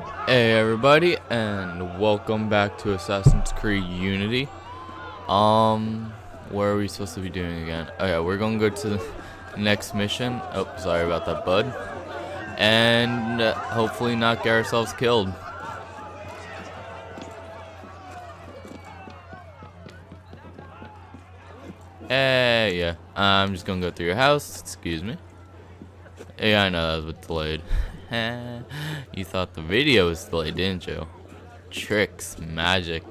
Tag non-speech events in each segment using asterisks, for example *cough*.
Hey everybody, and welcome back to Assassin's Creed Unity. Um, where are we supposed to be doing again? Oh yeah, we're gonna go to the next mission. Oh, sorry about that, bud. And uh, hopefully not get ourselves killed. Hey, yeah. I'm just gonna go through your house. Excuse me. Yeah, I know that was delayed. *laughs* *laughs* you thought the video was delayed, didn't you? Tricks, magic.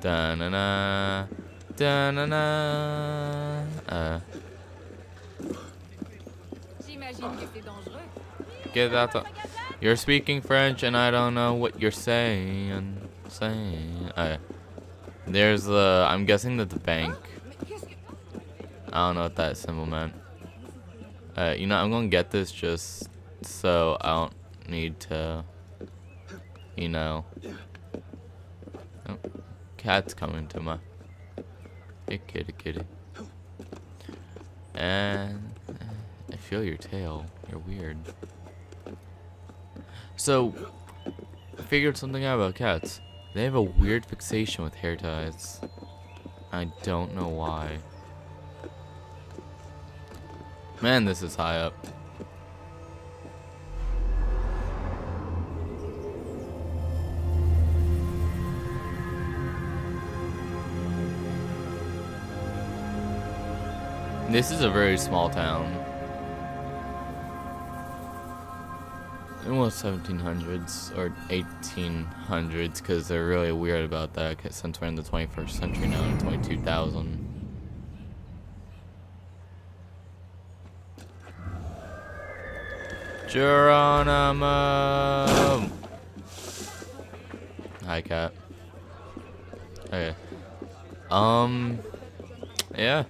Da na na, da na na. Uh. Get that. You're speaking French, and I don't know what you're saying. Saying. Uh, there's the. I'm guessing that the bank. I don't know what that symbol meant. Uh, you know, I'm gonna get this just so I don't need to, you know. Oh, cat's coming to my. Hey, kitty, kitty. And I feel your tail. You're weird. So, I figured something out about cats. They have a weird fixation with hair ties. I don't know why. Man, this is high up. This is a very small town. Almost 1700s or 1800s because they're really weird about that since we're in the 21st century now in 22,000. Geronimo! Hi, cat. Okay. Um, yeah.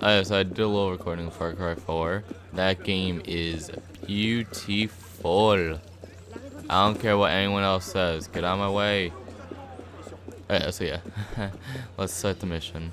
So I did a little recording of Far Cry 4. That game is beautiful. I don't care what anyone else says. Get out of my way. Alright, so yeah. *laughs* Let's start the mission.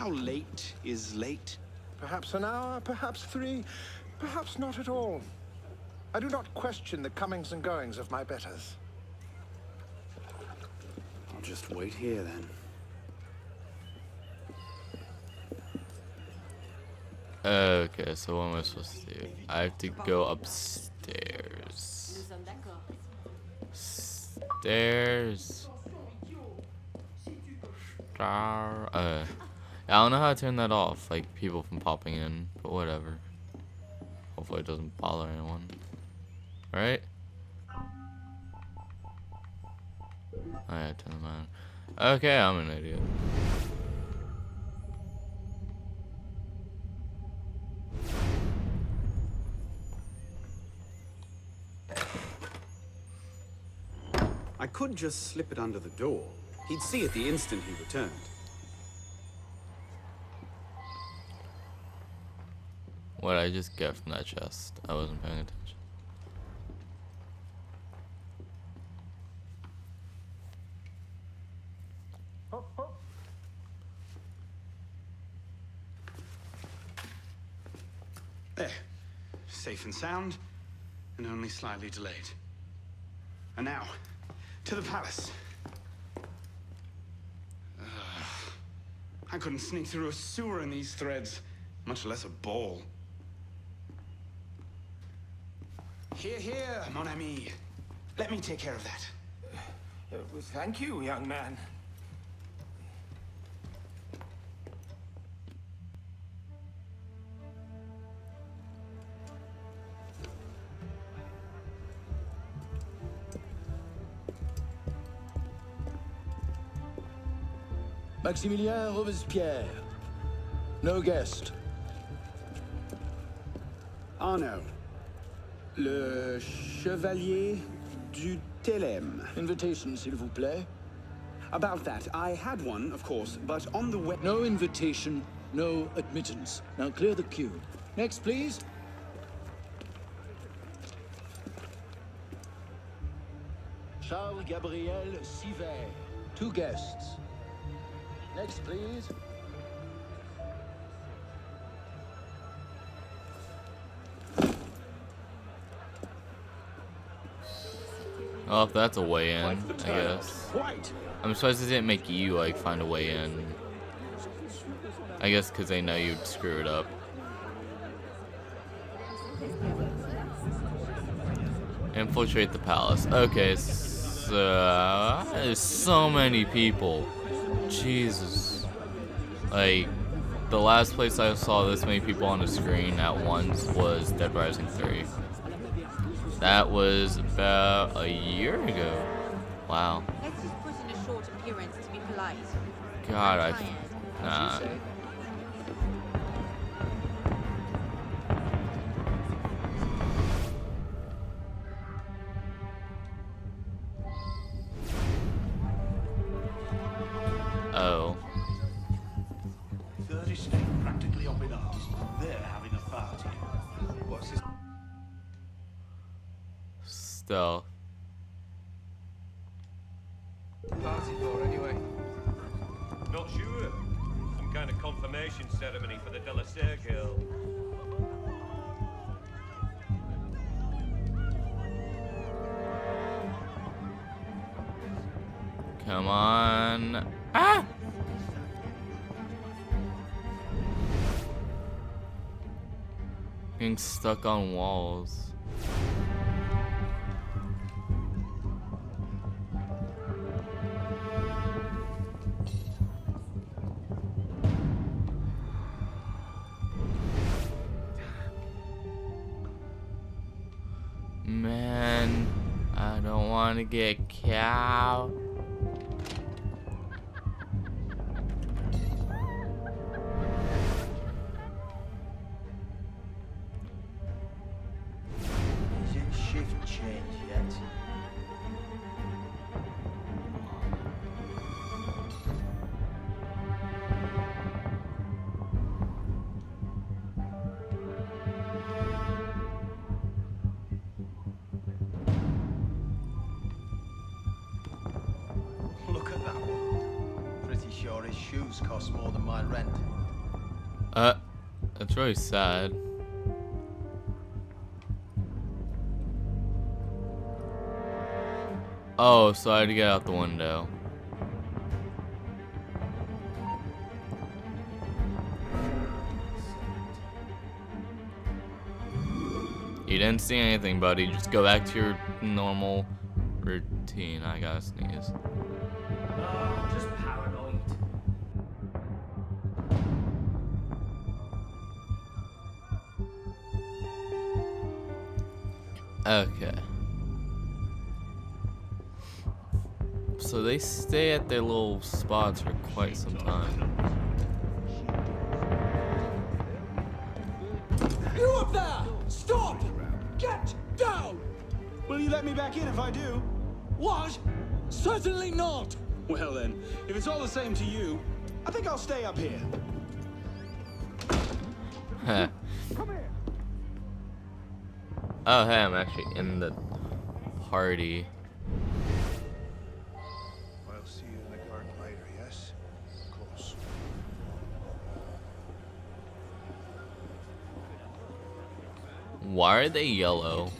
how late is late? Perhaps an hour, perhaps three, perhaps not at all. I do not question the comings and goings of my betters. I'll just wait here, then. Okay, so what am I supposed to do? I have to go upstairs. Stairs. Star. Uh, I don't know how to turn that off, like people from popping in, but whatever. Hopefully it doesn't bother anyone. Right? Yeah, turn them on. Okay, I'm an idiot. I could just slip it under the door. He'd see it the instant he returned. What I just get from that chest? I wasn't paying attention. Safe and sound, and only slightly delayed. And now, to the palace. Ugh. I couldn't sneak through a sewer in these threads, much less a ball. Here, here, mon ami. Let me take care of that. Uh, thank you, young man. Maximilien Robespierre. No guest. Arno. Le Chevalier du Télème. Invitation, s'il vous plaît. About that, I had one, of course, but on the way... No invitation, no admittance. Now clear the queue. Next, please. Charles Gabriel Sivert. Two guests. Next, please. Oh, if that's a way in, I guess. I'm surprised they didn't make you, like, find a way in. I guess because they know you'd screw it up. Infiltrate the palace. Okay, so... there's so many people. Jesus. Like, the last place I saw this many people on the screen at once was Dead Rising 3. That was about a year ago. Wow. Let's just put in a short appearance to be polite. God, I... Nah. Stealth. party for anyway? Not sure. Some kind of confirmation ceremony for the de la Serre girl. Come on. Ah! Being stuck on walls. To get cow. Shoes cost more than my rent. Uh, that's really sad. Oh, so I had to get out the window. You didn't see anything, buddy. Just go back to your normal routine. I gotta sneeze. Okay. So they stay at their little spots for quite some time. You up there! Stop! Get down! Will you let me back in if I do? What? Certainly not! Well then, if it's all the same to you, I think I'll stay up here. *laughs* Oh, hey, I'm actually in the party. I'll see you in the garden later, yes? Close. Why are they yellow?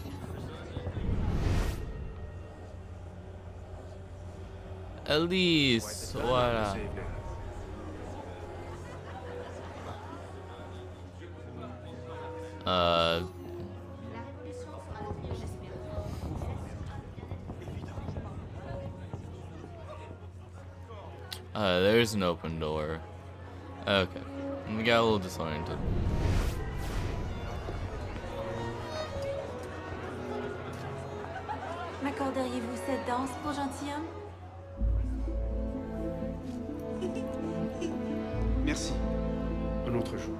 Elise, what? Uh. Uh, there's an open door. Okay. We got a little disoriented. M'accorderiez-vous cette danse pour gentilhomme Merci. Un autre jour.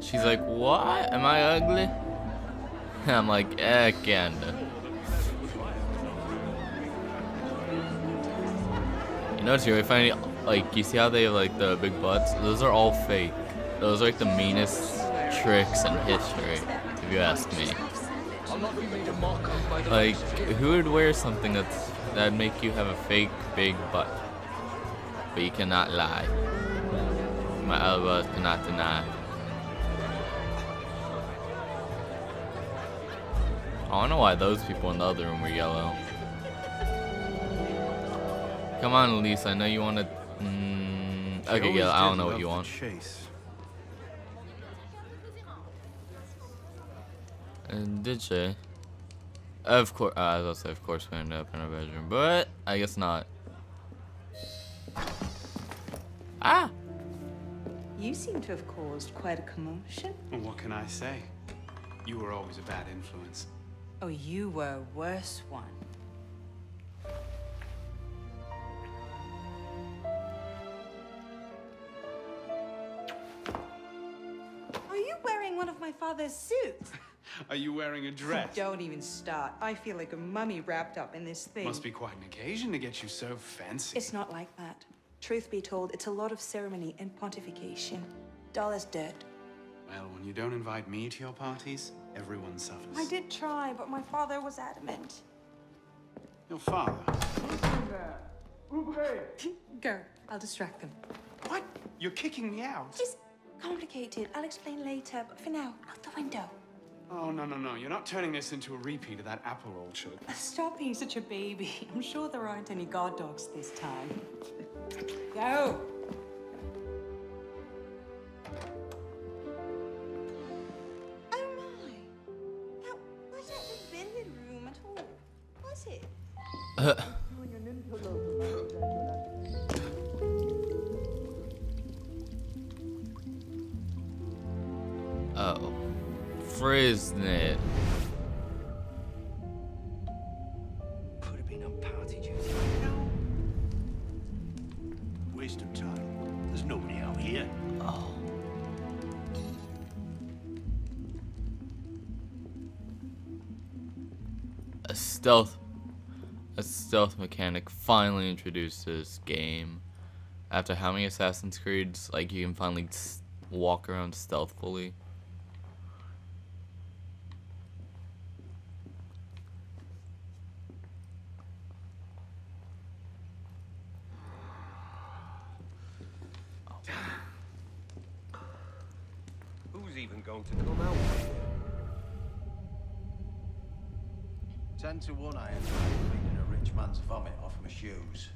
She's like, what? Am I ugly? *laughs* I'm like, eh, kinda. Know, it's really funny. Like, you see how they have like the big butts? Those are all fake. Those are like the meanest tricks in history, if you ask me. Like, who would wear something that's that'd make you have a fake big butt? But you cannot lie. My elbows cannot deny. I don't know why those people in the other room were yellow. Come on, Elise. I know you want to. Mm, okay, yeah, I don't know what you want. Chase. And did she? Of course, uh, I was gonna say, of course, we ended up in our bedroom, but I guess not. Ah! You seem to have caused quite a commotion. Well, what can I say? You were always a bad influence. Oh, you were a worse one. One of my father's suits? *laughs* Are you wearing a dress? *laughs* Don't even start. I feel like a mummy wrapped up in this thing. Must be quite an occasion to get you so fancy. It's not like that. Truth be told, it's a lot of ceremony and pontification. Dull as dirt. Well, when you don't invite me to your parties, everyone suffers. I did try, but my father was adamant. Your father? *laughs* Go. I'll distract them. What? You're kicking me out? It's complicated. I'll explain later, but for now, out the window. Oh, no, no, no. You're not turning this into a repeat of that apple orchard. *laughs* Stop being such a baby. I'm sure there aren't any guard dogs this time. Go! Oh my! That wasn't the billiard room at all, was it? oh. Been on party duty. Waste of time. There's nobody out here. Oh. A stealth a stealth mechanic finally introduced to this game. After how many Assassin's Creeds, like you can finally walk around stealthfully. Who's even going to come out? Ten to one I had tried cleaning a rich man's vomit off my shoes.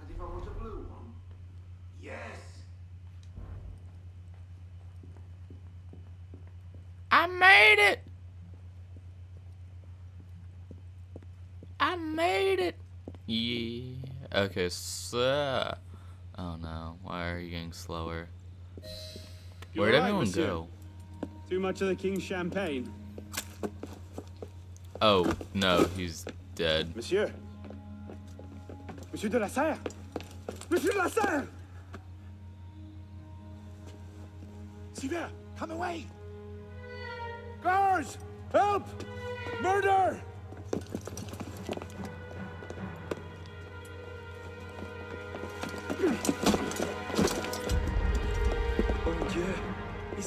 And if I want a blue one? Yes! I made it! I made it! Yeah. Okay, so. Oh no. Why are you getting slower? Where'd right, everyone monsieur. go? Too much of the king's champagne. Oh, no, he's dead. Monsieur. Monsieur de la Serre. Monsieur de la Serre. Sylvain, come away. Guards, help! Murder!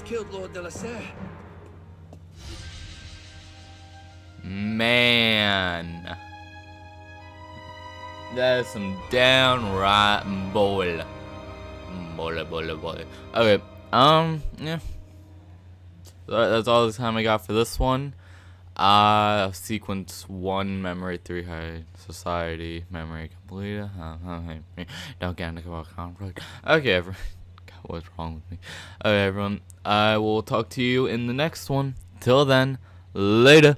Killed Lord de la Serre. Man. That is some downright bull. Bull, bull, bull. Okay, um, yeah. That's all the time I got for this one. Uh, sequence one, memory three, high society, memory complete. Uh, uh, *laughs* don't get into conflict. Okay, everyone. What's wrong with me? Okay, everyone. I will talk to you in the next one. Till then, later.